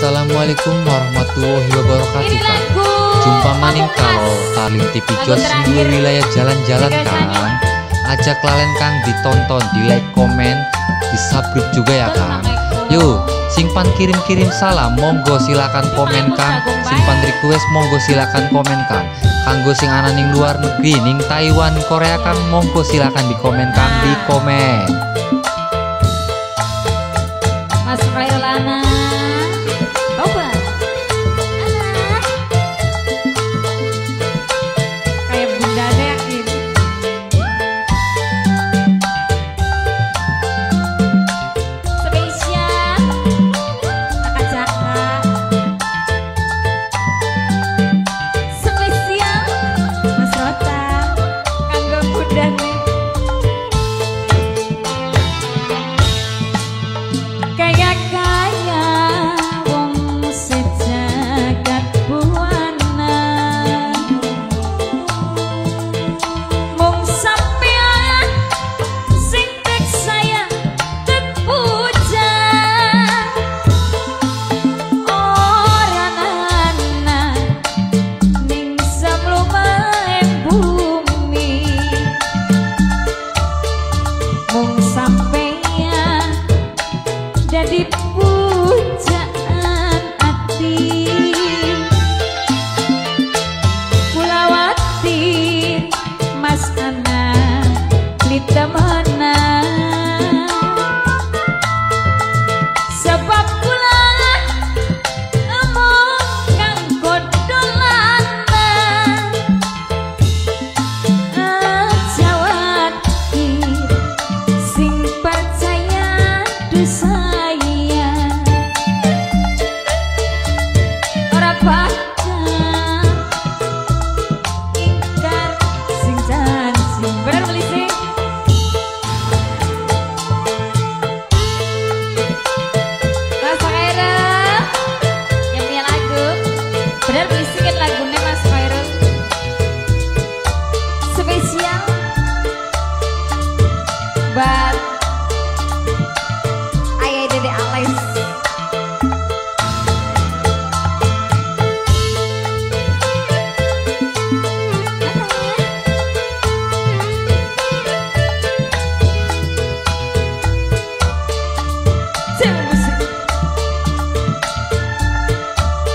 Assalamualaikum warahmatullahi wabarakatuh Kang. Jumpa maning kalau Taling TV Jos di wilayah jalan-jalan. Kang. Ajak lalen Kang ditonton, di like, komen, di subscribe juga ya Kang. Yuk, simpan kirim-kirim salam. Monggo silakan komen Kang. Simpan request monggo silakan komen Kang. Kanggo sing ana ning luar negeri ning Taiwan, Korea Kang monggo silakan di komen Kang di komen. Mas Khairul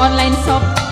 Online shop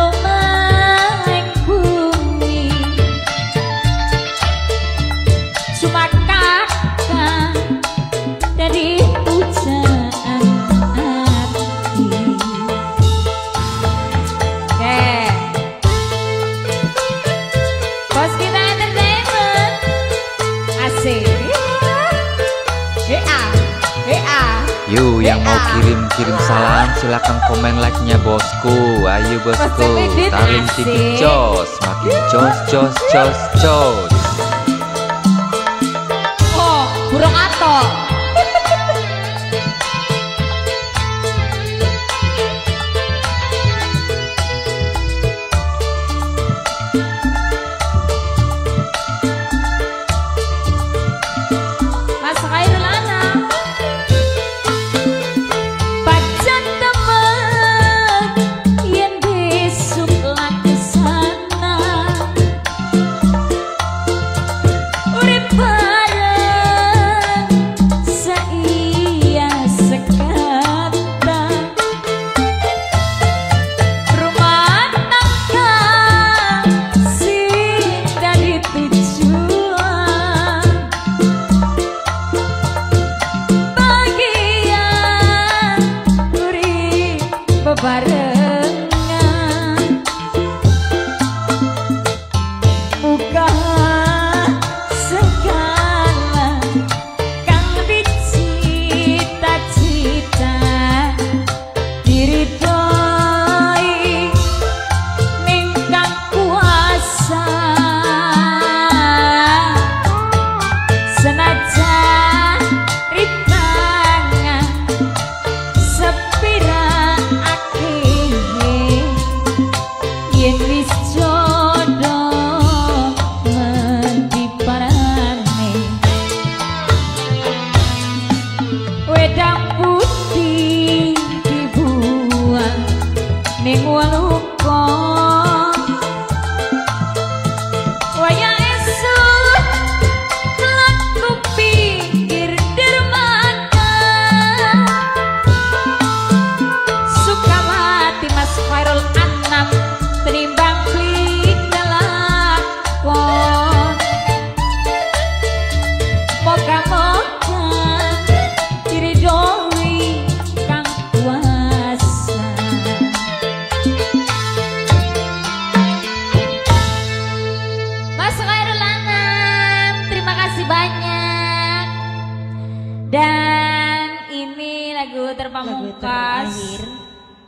Oh. Kirim-kirim salam silakan komen like-nya bosku. Ayo bosku, Bos talim asik. tinggi jos, makin jos jos jos jos. Oh, burung atok. cobarde. Banyak. Dan ini lagu terpamungkas,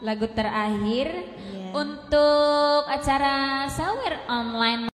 lagu terakhir, Iya. untuk acara sawer online